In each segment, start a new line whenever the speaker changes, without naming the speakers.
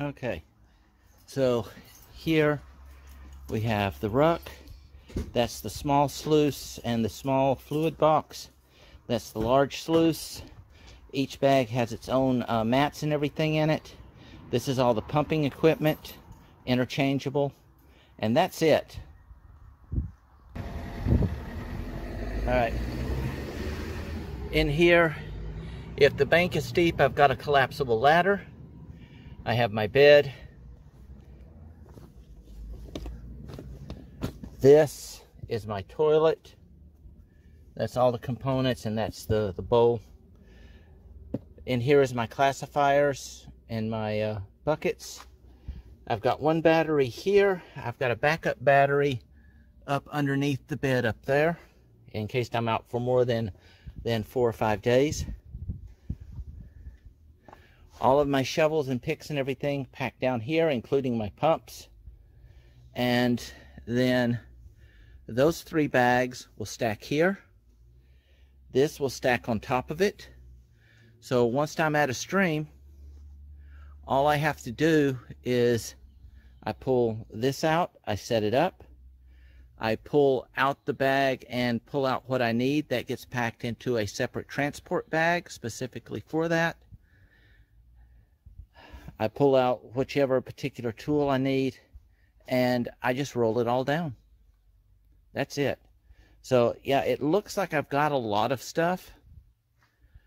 Okay, so here we have the ruck. That's the small sluice and the small fluid box. That's the large sluice. Each bag has its own uh, mats and everything in it. This is all the pumping equipment, interchangeable, and that's it. All right. In here, if the bank is steep, I've got a collapsible ladder. I have my bed. This is my toilet. That's all the components and that's the, the bowl. In here is my classifiers and my uh, buckets. I've got one battery here. I've got a backup battery up underneath the bed up there in case I'm out for more than, than four or five days all of my shovels and picks and everything packed down here, including my pumps. And then those three bags will stack here. This will stack on top of it. So once I'm at a stream, all I have to do is I pull this out, I set it up, I pull out the bag and pull out what I need. That gets packed into a separate transport bag specifically for that. I pull out whichever particular tool I need and I just roll it all down. That's it. So yeah, it looks like I've got a lot of stuff.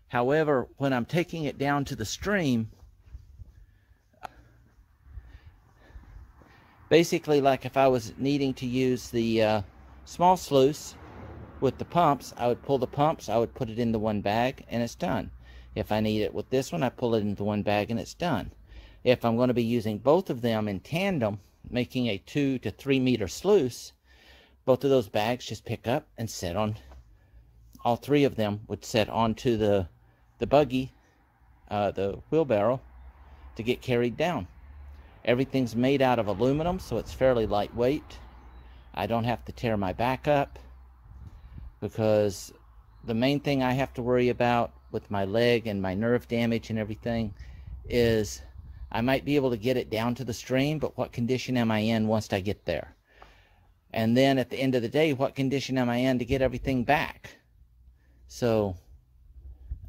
However, when I'm taking it down to the stream, basically like if I was needing to use the uh, small sluice with the pumps, I would pull the pumps, I would put it into one bag and it's done. If I need it with this one, I pull it into one bag and it's done. If I'm going to be using both of them in tandem, making a two to three meter sluice, both of those bags just pick up and set on, all three of them would set onto the, the buggy, uh, the wheelbarrow, to get carried down. Everything's made out of aluminum, so it's fairly lightweight. I don't have to tear my back up because the main thing I have to worry about with my leg and my nerve damage and everything is I might be able to get it down to the stream, but what condition am I in once I get there? And then at the end of the day, what condition am I in to get everything back? So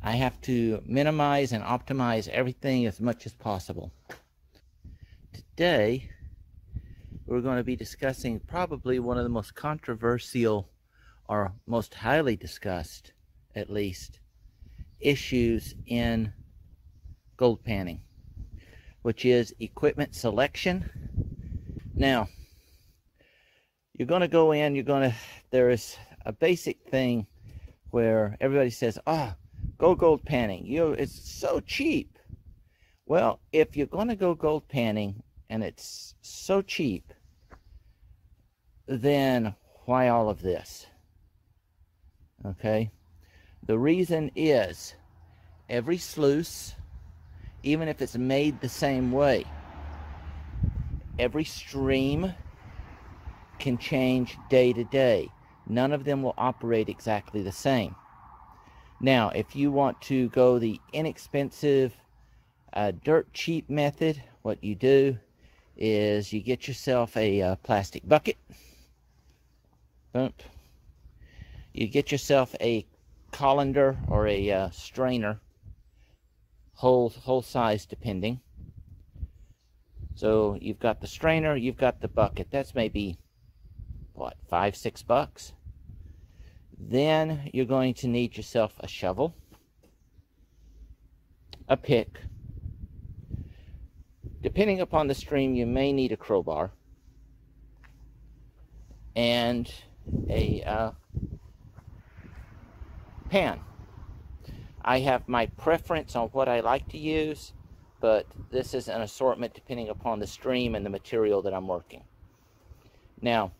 I have to minimize and optimize everything as much as possible. Today, we're going to be discussing probably one of the most controversial or most highly discussed, at least, issues in gold panning which is equipment selection. Now, you're going to go in, you're going to, there is a basic thing where everybody says, ah, oh, go gold panning. You, it's so cheap. Well, if you're going to go gold panning and it's so cheap, then why all of this? Okay. The reason is every sluice even if it's made the same way. Every stream can change day to day. None of them will operate exactly the same. Now, if you want to go the inexpensive, uh, dirt cheap method, what you do is you get yourself a uh, plastic bucket. Bump. You get yourself a colander or a uh, strainer whole whole size depending. So you've got the strainer, you've got the bucket. That's maybe what five six bucks. Then you're going to need yourself a shovel, a pick. Depending upon the stream, you may need a crowbar and a uh, pan. I have my preference on what I like to use, but this is an assortment depending upon the stream and the material that I'm working. Now,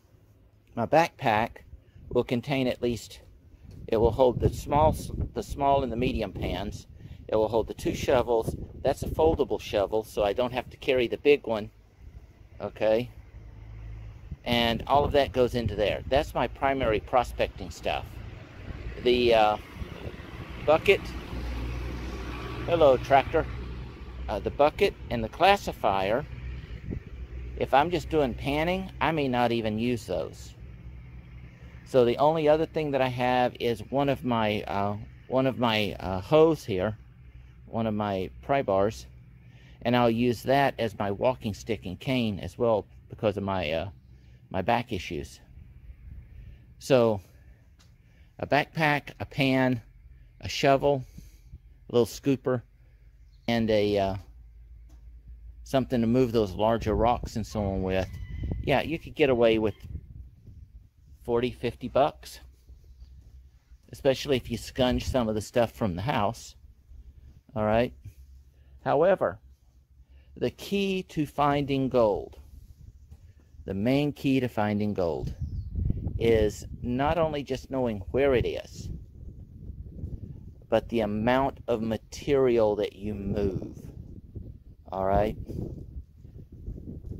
my backpack will contain at least, it will hold the small, the small and the medium pans. It will hold the two shovels. That's a foldable shovel, so I don't have to carry the big one. Okay? And all of that goes into there. That's my primary prospecting stuff. The uh, bucket. Hello, tractor. uh, the bucket and the classifier, if I'm just doing panning, I may not even use those. So the only other thing that I have is one of my uh, one of my uh, hose here, one of my pry bars, and I'll use that as my walking stick and cane as well because of my uh, my back issues. So a backpack, a pan, a shovel, a little scooper, and a uh, something to move those larger rocks and so on with. Yeah, you could get away with 40, 50 bucks. Especially if you scunge some of the stuff from the house. All right. However, the key to finding gold, the main key to finding gold, is not only just knowing where it is, but the amount of material that you move. All right?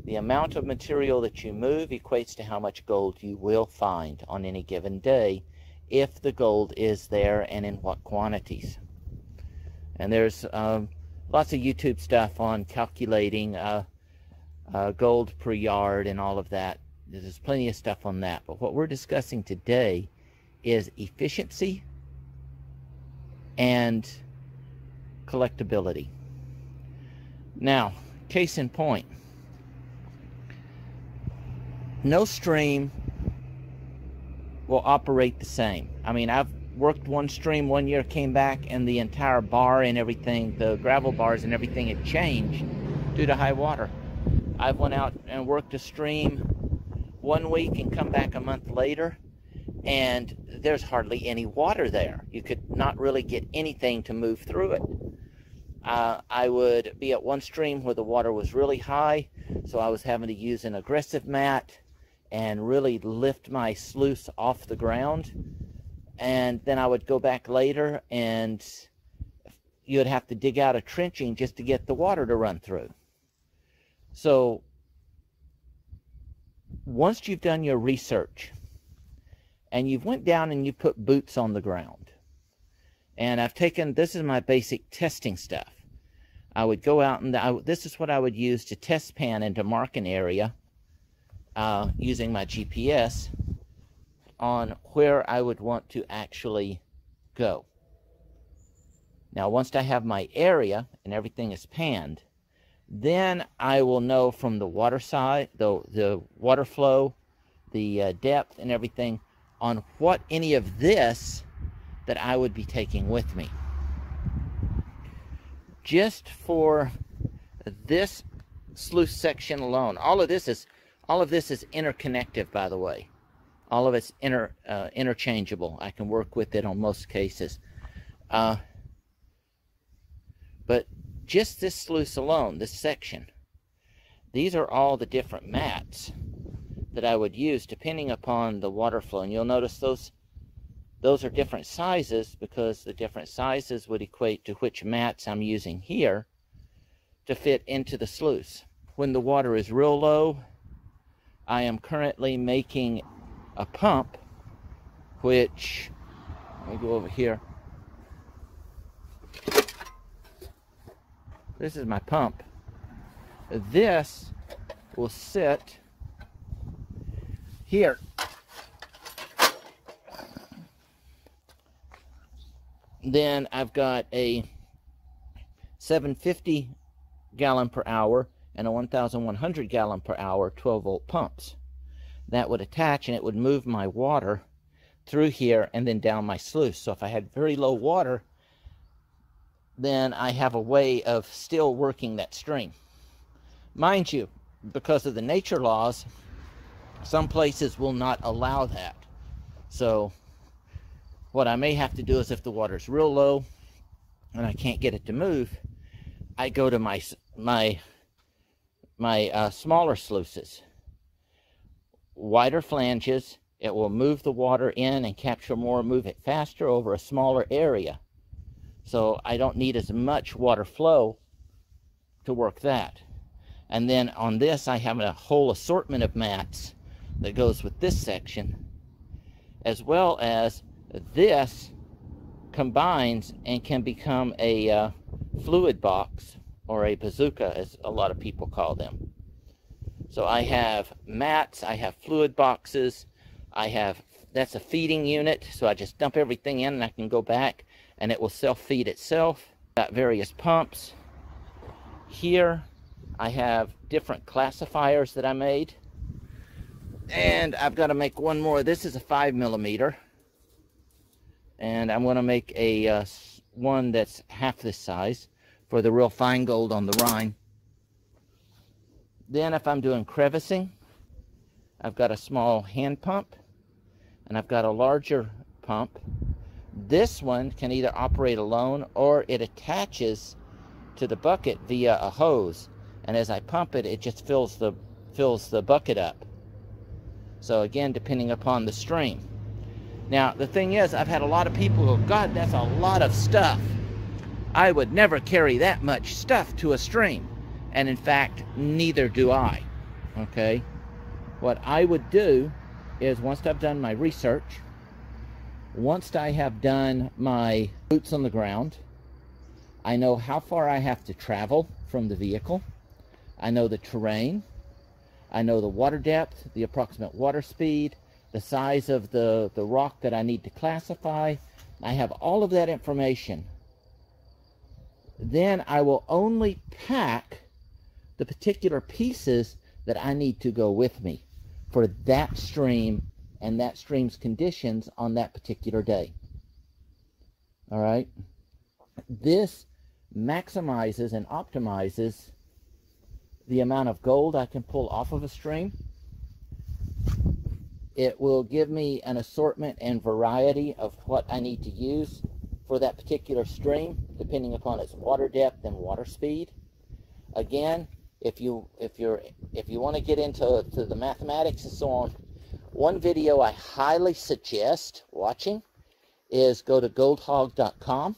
The amount of material that you move equates to how much gold you will find on any given day if the gold is there and in what quantities. And there's um, lots of YouTube stuff on calculating uh, uh, gold per yard and all of that. There's plenty of stuff on that. But what we're discussing today is efficiency and collectability. Now, case in point, no stream will operate the same. I mean, I've worked one stream one year, came back, and the entire bar and everything, the gravel bars and everything had changed due to high water. I've went out and worked a stream one week and come back a month later and there's hardly any water there. You could not really get anything to move through it. Uh, I would be at one stream where the water was really high, so I was having to use an aggressive mat and really lift my sluice off the ground. And then I would go back later and you'd have to dig out a trenching just to get the water to run through. So once you've done your research, and you've went down and you put boots on the ground. And I've taken, this is my basic testing stuff. I would go out and I, this is what I would use to test pan and to mark an area uh, using my GPS on where I would want to actually go. Now, once I have my area and everything is panned, then I will know from the water side, the, the water flow, the uh, depth and everything, on what any of this that I would be taking with me. Just for this sluice section alone, all of this is all of this is interconnective, by the way. All of it's inter uh, interchangeable. I can work with it on most cases. Uh, but just this sluice alone, this section, these are all the different mats that I would use depending upon the water flow. And you'll notice those those are different sizes because the different sizes would equate to which mats I'm using here to fit into the sluice. When the water is real low, I am currently making a pump which, let me go over here. This is my pump. This will sit here. Then I've got a 750 gallon per hour and a 1100 gallon per hour 12 volt pumps. That would attach and it would move my water through here and then down my sluice. So if I had very low water, then I have a way of still working that stream. Mind you, because of the nature laws, some places will not allow that. So what I may have to do is if the water's real low and I can't get it to move, I go to my my my uh, smaller sluices. Wider flanges, it will move the water in and capture more, move it faster over a smaller area. So I don't need as much water flow to work that. And then on this, I have a whole assortment of mats that goes with this section, as well as this combines and can become a uh, fluid box or a bazooka, as a lot of people call them. So I have mats, I have fluid boxes, I have, that's a feeding unit, so I just dump everything in and I can go back and it will self-feed itself. Got various pumps. Here I have different classifiers that I made. And I've got to make one more. This is a five millimeter. And I'm going to make a uh, one that's half this size for the real fine gold on the Rhine. Then if I'm doing crevicing, I've got a small hand pump and I've got a larger pump. This one can either operate alone or it attaches to the bucket via a hose. And as I pump it, it just fills the, fills the bucket up. So again, depending upon the stream. Now, the thing is, I've had a lot of people go, God, that's a lot of stuff. I would never carry that much stuff to a stream. And in fact, neither do I. Okay? What I would do is once I've done my research, once I have done my boots on the ground, I know how far I have to travel from the vehicle. I know the terrain. I know the water depth, the approximate water speed, the size of the, the rock that I need to classify. I have all of that information. Then I will only pack the particular pieces that I need to go with me for that stream and that stream's conditions on that particular day. All right. This maximizes and optimizes the amount of gold I can pull off of a stream. It will give me an assortment and variety of what I need to use for that particular stream, depending upon its water depth and water speed. Again, if you if you're if you want to get into to the mathematics and so on, one video I highly suggest watching is go to goldhog.com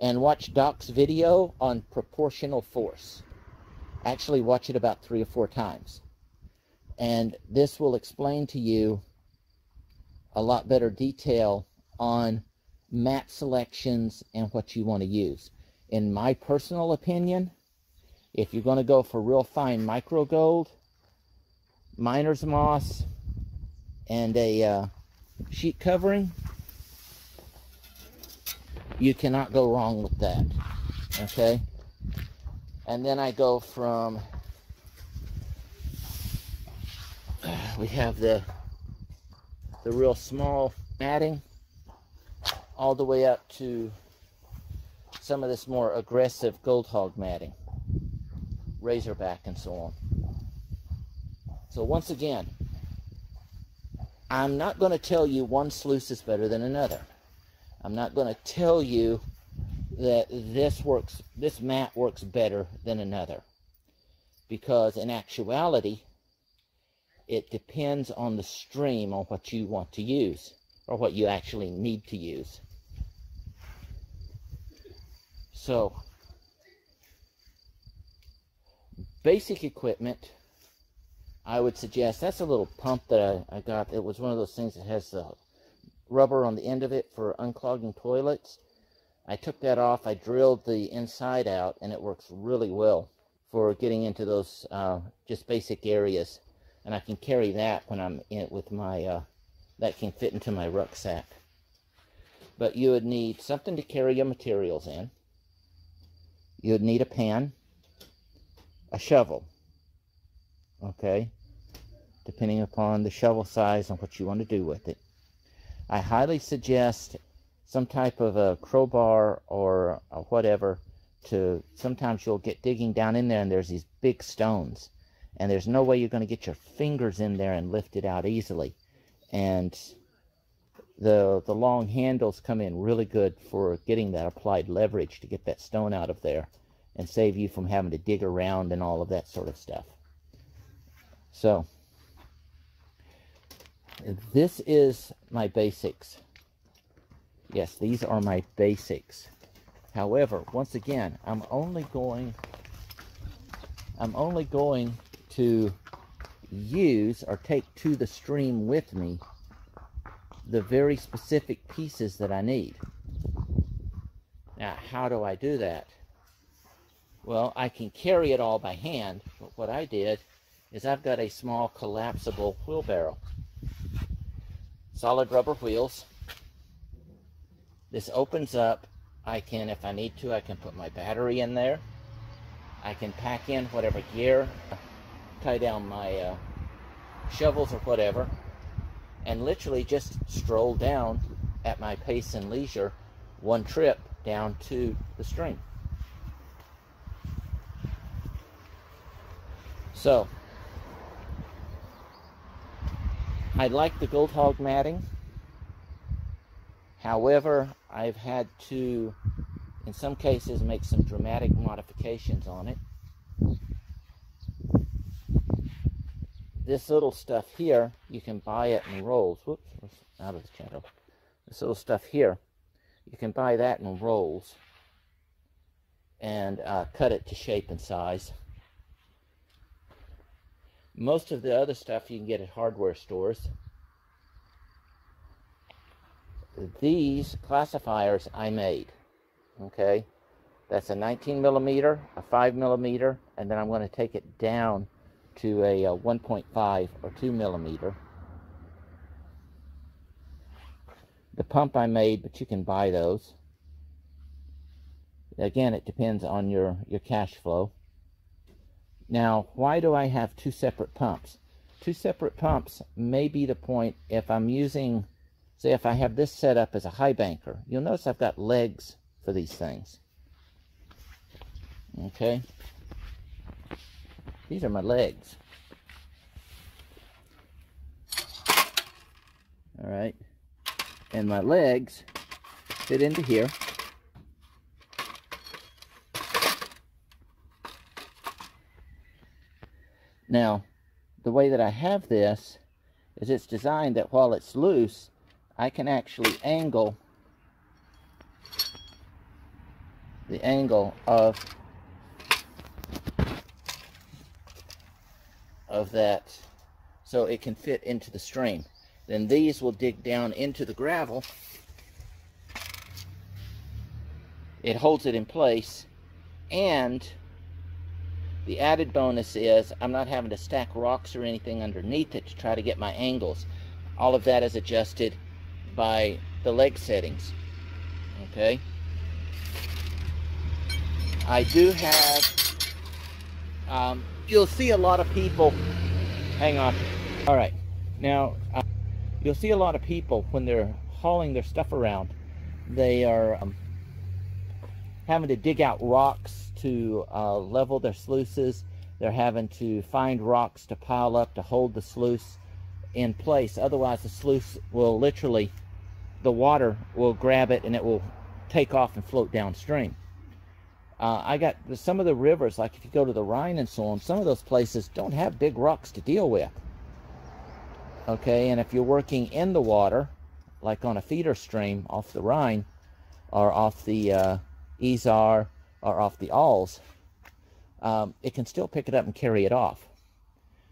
and watch Doc's video on proportional force. Actually watch it about three or four times. And this will explain to you a lot better detail on mat selections and what you want to use. In my personal opinion, if you're going to go for real fine micro gold, miner's moss, and a uh, sheet covering, you cannot go wrong with that. Okay? And then I go from, we have the, the real small matting all the way up to some of this more aggressive gold hog matting, razorback and so on. So once again, I'm not going to tell you one sluice is better than another. I'm not going to tell you that this works, this mat works better than another. Because in actuality, it depends on the stream on what you want to use or what you actually need to use. So, basic equipment, I would suggest, that's a little pump that I, I got. It was one of those things that has the rubber on the end of it for unclogging toilets. I took that off, I drilled the inside out, and it works really well for getting into those uh, just basic areas. And I can carry that when I'm in with my, uh, that can fit into my rucksack. But you would need something to carry your materials in. You would need a pan, a shovel, okay, depending upon the shovel size and what you want to do with it. I highly suggest some type of a crowbar or a whatever to sometimes you'll get digging down in there and there's these big stones. And there's no way you're going to get your fingers in there and lift it out easily. And the the long handles come in really good for getting that applied leverage to get that stone out of there and save you from having to dig around and all of that sort of stuff. So this is my basics. Yes, these are my basics. However, once again, I'm only going I'm only going to use or take to the stream with me the very specific pieces that I need. Now, how do I do that? Well, I can carry it all by hand, but what I did is I've got a small collapsible wheelbarrow. Solid rubber wheels. This opens up. I can, if I need to, I can put my battery in there. I can pack in whatever gear, tie down my uh, shovels or whatever, and literally just stroll down at my pace and leisure one trip down to the stream. So, I like the Gold Hog matting. However, I've had to, in some cases, make some dramatic modifications on it. This little stuff here, you can buy it in rolls. Whoops, out of the channel. This little stuff here, you can buy that in rolls and uh, cut it to shape and size. Most of the other stuff you can get at hardware stores. These classifiers I made, okay? That's a 19 millimeter, a 5 millimeter, and then I'm going to take it down to a, uh, a 1.5 or 2 millimeter. The pump I made, but you can buy those. Again, it depends on your, your cash flow. Now, why do I have two separate pumps? Two separate pumps may be the point if I'm using, say if I have this set up as a high banker. You'll notice I've got legs for these things. Okay? These are my legs. All right. And my legs fit into here. Now, the way that I have this is it's designed that while it's loose, I can actually angle the angle of of that so it can fit into the stream. Then these will dig down into the gravel. It holds it in place and the added bonus is I'm not having to stack rocks or anything underneath it to try to get my angles. All of that is adjusted by the leg settings. Okay. I do have, um, you'll see a lot of people, hang on. All right. Now, uh, you'll see a lot of people when they're hauling their stuff around, they are um, having to dig out rocks to uh, level their sluices. They're having to find rocks to pile up to hold the sluice in place. Otherwise, the sluice will literally, the water will grab it and it will take off and float downstream. Uh, I got some of the rivers, like if you go to the Rhine and so on, some of those places don't have big rocks to deal with. Okay, and if you're working in the water, like on a feeder stream off the Rhine or off the uh, Isar or off the awls, um, it can still pick it up and carry it off.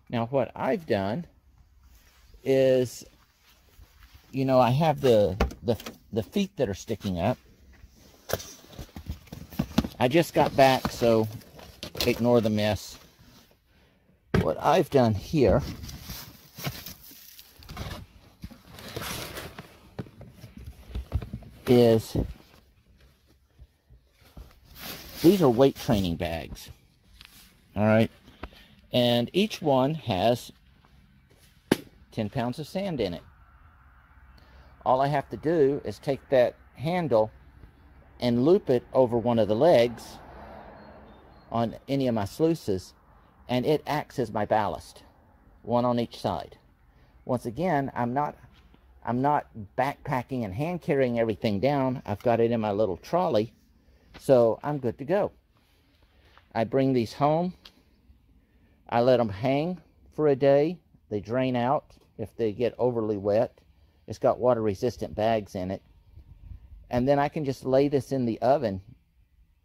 Now what I've done is, you know, I have the, the, the feet that are sticking up. I just got back, so ignore the mess. What I've done here is these are weight training bags. All right. And each one has 10 pounds of sand in it. All I have to do is take that handle and loop it over one of the legs on any of my sluices and it acts as my ballast one on each side once again I'm not I'm not backpacking and hand carrying everything down I've got it in my little trolley so I'm good to go. I bring these home. I let them hang for a day. They drain out if they get overly wet. It's got water resistant bags in it. And then I can just lay this in the oven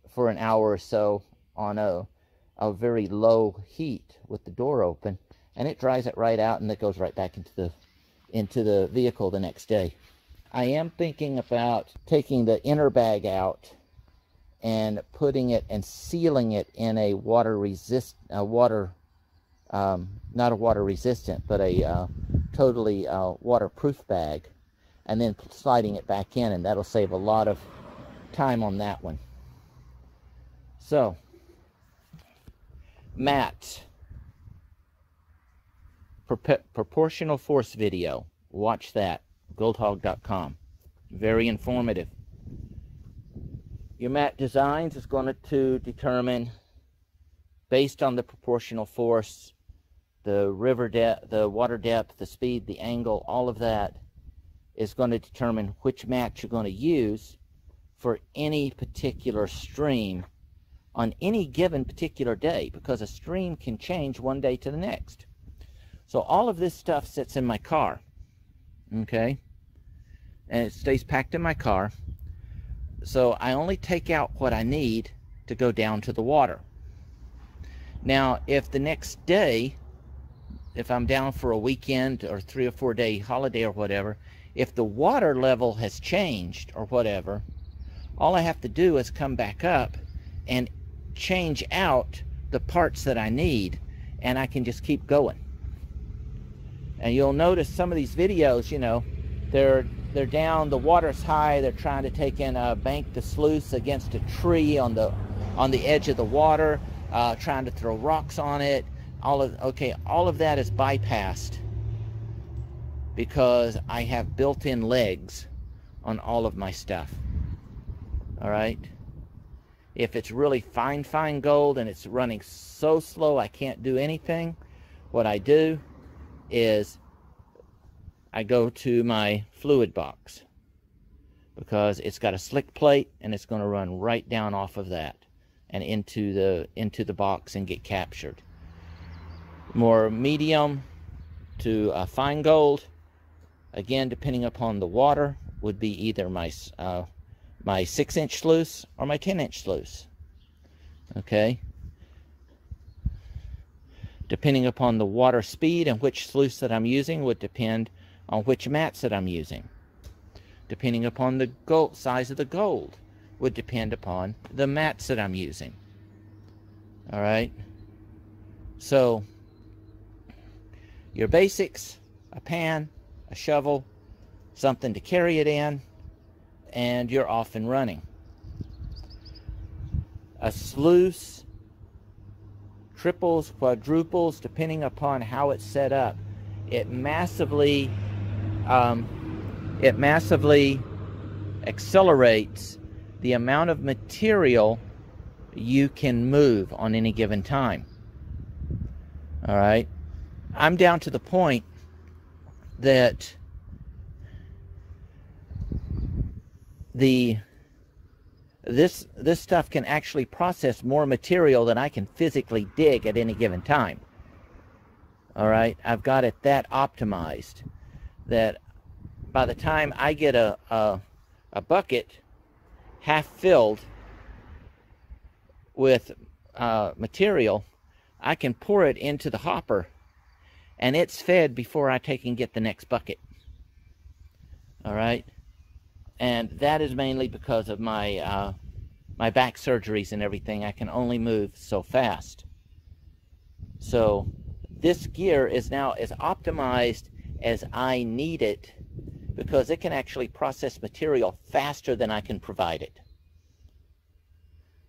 for an hour or so on a, a very low heat with the door open. And it dries it right out and it goes right back into the into the vehicle the next day. I am thinking about taking the inner bag out and putting it and sealing it in a water resist, a water, um, not a water resistant, but a uh, totally uh, waterproof bag, and then sliding it back in, and that'll save a lot of time on that one. So, Matt, proportional force video. Watch that. Goldhog.com. Very informative. Your mat designs is going to determine, based on the proportional force, the river depth, the water depth, the speed, the angle, all of that is going to determine which mat you're going to use for any particular stream on any given particular day because a stream can change one day to the next. So all of this stuff sits in my car, okay? And it stays packed in my car. So I only take out what I need to go down to the water. Now, if the next day, if I'm down for a weekend or three or four day holiday or whatever, if the water level has changed or whatever, all I have to do is come back up and change out the parts that I need and I can just keep going. And you'll notice some of these videos, you know, they're they're down, the water's high, they're trying to take in a bank the sluice against a tree on the on the edge of the water, uh, trying to throw rocks on it. All of okay, all of that is bypassed because I have built-in legs on all of my stuff. All right. If it's really fine, fine gold and it's running so slow I can't do anything, what I do is I go to my fluid box because it's got a slick plate and it's going to run right down off of that and into the into the box and get captured. More medium to uh, fine gold, again depending upon the water, would be either my uh, my six inch sluice or my 10 inch sluice. Okay. Depending upon the water speed and which sluice that I'm using would depend on which mats that I'm using. Depending upon the gold, size of the gold would depend upon the mats that I'm using. All right. So your basics, a pan, a shovel, something to carry it in, and you're off and running. A sluice, triples, quadruples, depending upon how it's set up. It massively, um, it massively accelerates the amount of material you can move on any given time. All right. I'm down to the point that the this this stuff can actually process more material than I can physically dig at any given time. All right, I've got it that optimized that by the time I get a a, a bucket half filled with uh, material, I can pour it into the hopper, and it's fed before I take and get the next bucket. All right and that is mainly because of my uh, my back surgeries and everything. I can only move so fast. So this gear is now as optimized as I need it because it can actually process material faster than I can provide it.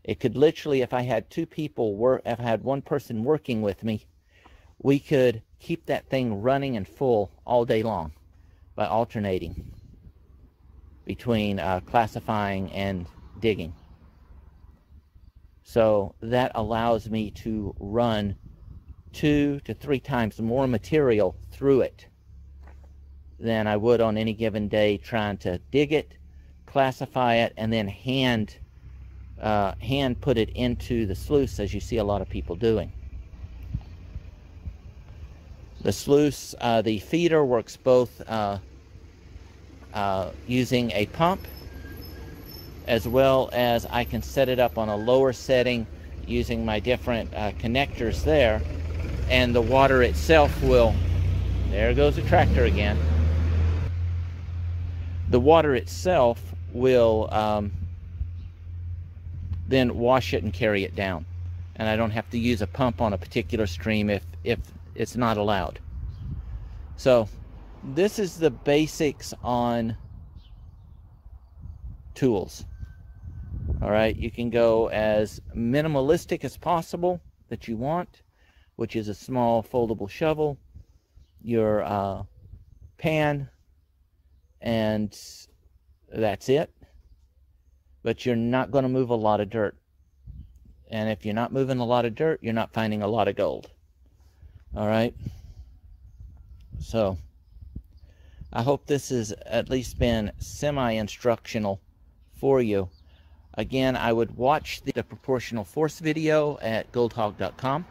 It could literally, if I had two people work, if I had one person working with me, we could keep that thing running and full all day long by alternating between uh, classifying and digging. So that allows me to run two to three times more material through it than I would on any given day trying to dig it, classify it, and then hand uh, hand put it into the sluice as you see a lot of people doing. The sluice, uh, the feeder works both uh, uh, using a pump as well as I can set it up on a lower setting using my different uh, connectors there and the water itself will there goes the tractor again the water itself will um, then wash it and carry it down. And I don't have to use a pump on a particular stream if, if it's not allowed. So this is the basics on tools. All right, you can go as minimalistic as possible that you want, which is a small foldable shovel, your uh, pan, and that's it. But you're not going to move a lot of dirt. And if you're not moving a lot of dirt, you're not finding a lot of gold. All right. So I hope this has at least been semi-instructional for you. Again, I would watch the, the proportional force video at goldhog.com.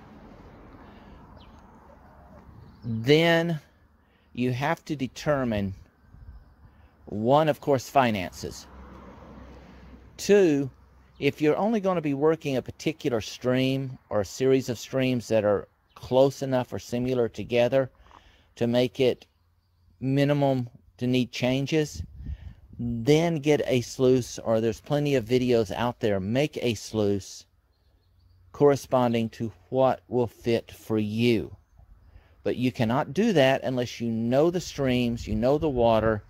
Then you have to determine one, of course, finances. Two, if you're only going to be working a particular stream or a series of streams that are close enough or similar together to make it minimum to need changes, then get a sluice, or there's plenty of videos out there. Make a sluice corresponding to what will fit for you. But you cannot do that unless you know the streams, you know the water,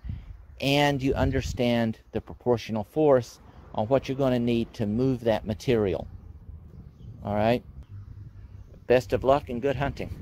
and you understand the proportional force on what you're going to need to move that material. All right? Best of luck and good hunting.